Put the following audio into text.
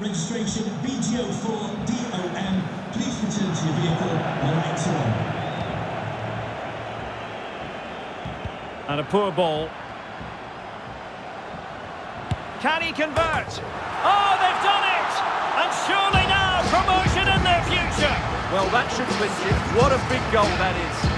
registration BGO4DOM. Please return to your vehicle. Lights on. And a poor ball. Can he convert? Oh, they've done it! And surely now promotion in their future! Well, that should clinch it. What a big goal that is.